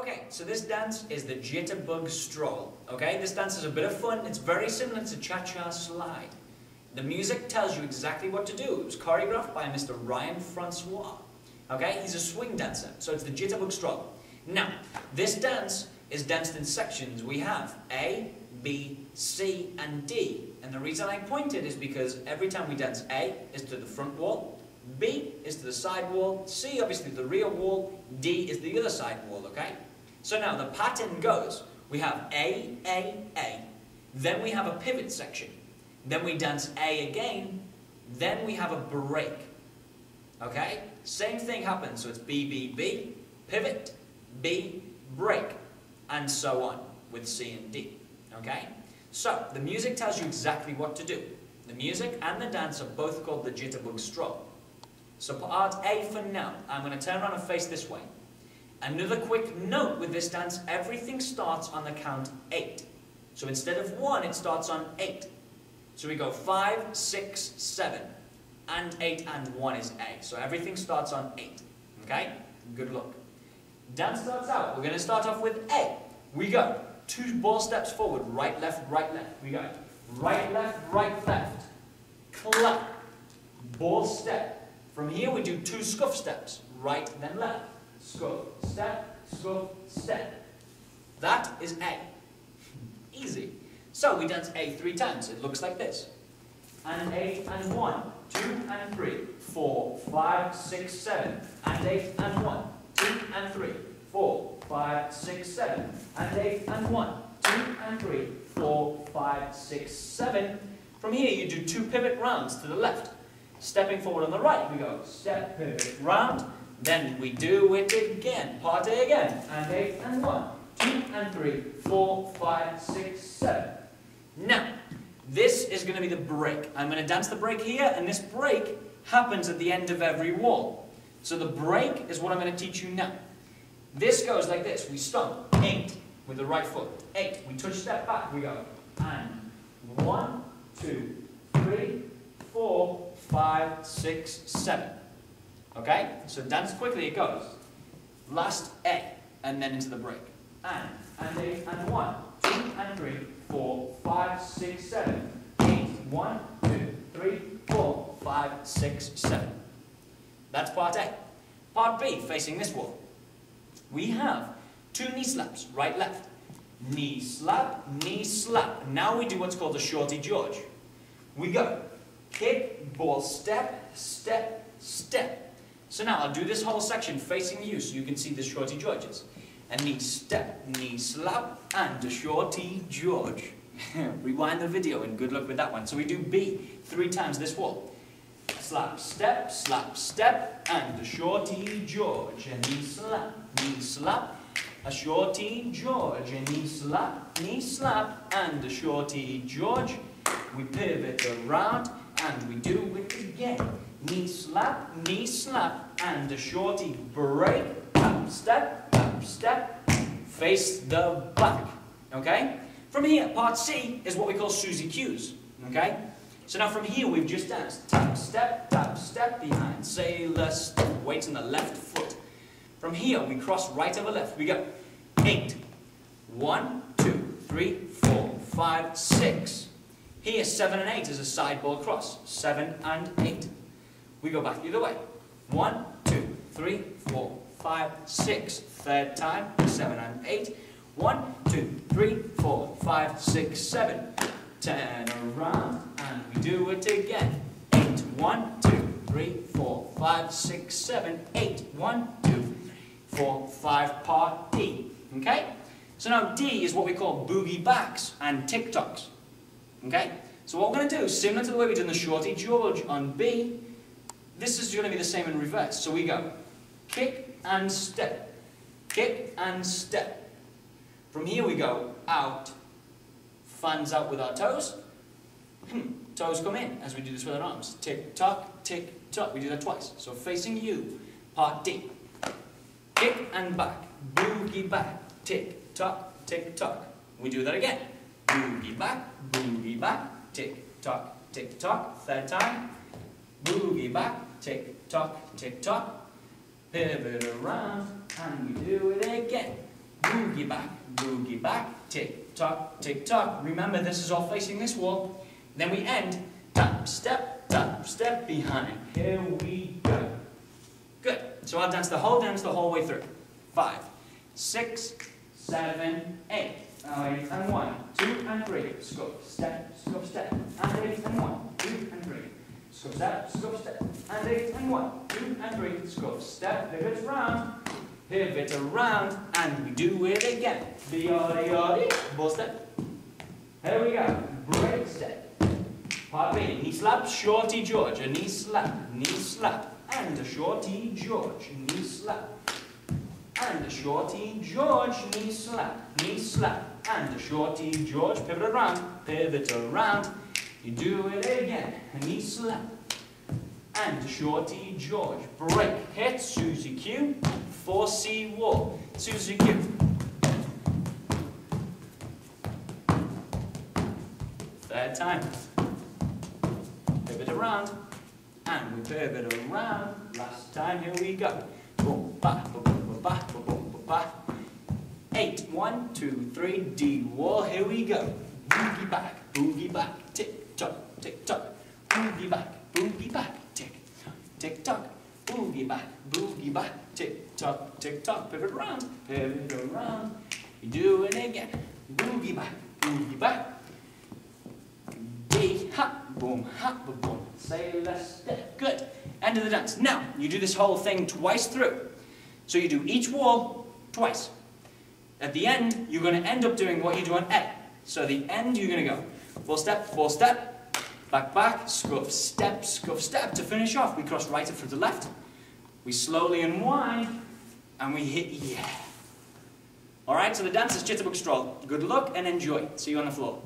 Okay, so this dance is the Jitterbug Stroll. Okay, this dance is a bit of fun. It's very similar to Cha-Cha Slide. The music tells you exactly what to do. It was choreographed by Mr. Ryan Francois. Okay, he's a swing dancer, so it's the Jitterbug Stroll. Now, this dance is danced in sections. We have A, B, C, and D. And the reason I pointed is because every time we dance A is to the front wall, B is to the side wall, C obviously the rear wall, D is the other side wall, okay? So now the pattern goes, we have A, A, A, then we have a pivot section, then we dance A again, then we have a break, okay? Same thing happens, so it's B, B, B, pivot, B, break, and so on with C and D, okay? So, the music tells you exactly what to do. The music and the dance are both called the jitterbug stroll. So part A for now, I'm going to turn around and face this way. Another quick note with this dance, everything starts on the count 8. So instead of 1, it starts on 8. So we go 5, 6, 7, and 8 and 1 is A. So everything starts on 8. Okay? Good luck. Dance starts out. We're going to start off with A. We go. Two ball steps forward. Right, left, right, left. We go. Right, left, right, left. Clap. Ball step. From here we do two scuff steps, right then left. Scuff, step, scuff, step. That is A. Easy. So we dance A three times. It looks like this. And eight and one, two and three, four, five, six, seven, and eight and one, two and three, four, five, six, seven, and eight and one, two and three, four, five, six, seven. From here you do two pivot rounds to the left. Stepping forward on the right, we go step, pivot, round. Then we do it again. Part A again. And eight and one, two and three, four, five, six, seven. Now, this is going to be the break. I'm going to dance the break here, and this break happens at the end of every wall. So the break is what I'm going to teach you now. This goes like this. We stop, eight, with the right foot. Eight. We touch step back. We go. And one, two, three, four, five, six, seven. Okay? So dance quickly, it goes. Last A, and then into the break. And, and eight, and one, two, and three, four, five, six, seven, eight, one, two, three, four, five, six, seven. That's part A. Part B, facing this wall. We have two knee slaps, right, left. Knee slap, knee slap. Now we do what's called a shorty George. We go kick, ball, step, step, step. So now I'll do this whole section facing you so you can see the shorty Georges. A knee step, knee slap, and a shorty George. Rewind the video and good luck with that one. So we do B three times this wall. Slap, step, slap, step, and a shorty George. A knee slap, knee slap, a shorty George. A knee slap, knee slap, and a shorty George. We pivot around and we do it again. Knee slap, knee slap, and a shorty break, tap step, tap step, face the back, okay? From here, part C is what we call Susie Q's, okay? So now from here, we've just danced tap, step, tap, step, behind, sailor, step, weight on the left foot. From here, we cross right over left, we go eight, one, two, three, four, five, six, here, 7 and 8 is a side ball cross. 7 and 8. We go back the other way. 1, 2, 3, 4, 5, 6. Third time, 7 and 8. 1, 2, 3, 4, 5, 6, 7. Turn around and we do it again. 8, 1, 2, 3, 4, 5, 6, 7, 8. 1, 2, 3, 4, 5, part D. Okay? So now D is what we call boogie backs and tick tocks. Okay? So what we're going to do, similar to the way we did the shorty George on B, this is going to be the same in reverse. So we go kick and step, kick and step. From here we go out, fans out with our toes, hmm, toes come in as we do this with our arms. Tick tock, tick tock. We do that twice. So facing you, part D. Kick and back, boogie back, tick tock, tick tock. We do that again. Boogie back, boogie back, tick tock, tick tock. Third time. Boogie back, tick tock, tick tock. Pivot around, and we do it again. boogie back, boogie back, tick tock, tick tock. Remember, this is all facing this wall. Then we end, tap, step, tap, step behind. Here we go. Good. So I'll dance the whole dance the whole way through. Five, six, seven, eight. Eight and one, two and three. Scuff, step, scuff, step. And eight and one, two and three. Scuff, step, scuff, step. And eight and one, two and three. Scuff, step, pivot round. Pivot around. And we do it again. The yardie yardie, ball step. Here we go. Break step. Part B, knee slap, shorty George. A knee slap, knee slap. And a shorty George, knee slap. And a shorty George, knee slap, knee slap. And a shorty George, pivot around, pivot around. You do it again, knee slap. And shorty George, break, hit, Susie Q, 4C wall, Susie Q. Third time. Pivot around, and we pivot around. Last time, here we go. Boom, ba, boom, ba, ba, ba, boom, ba, ba. Eight, one, two, three, D wall, here we go. Boogie back, boogie back, tick tock, tick tock. Boogie back, boogie back, tick tock, tick tock. Boogie back, boogie back, tick tock, tick tock. Pivot around, pivot around. You do it again. Boogie back, boogie back. D, hop, boom, hop, boom. Sailor step. Good. End of the dance. Now, you do this whole thing twice through. So you do each wall twice. At the end, you're going to end up doing what you do on A. So the end, you're going to go full step, full step, back, back, scuff, step, scuff, step. To finish off, we cross right up to the left. We slowly unwind, and we hit yeah. All right, so the dance is Jitterbug Stroll. Good luck and enjoy. See you on the floor.